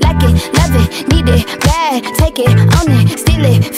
Like it, love it, need it, bad. Take it, own it, steal it,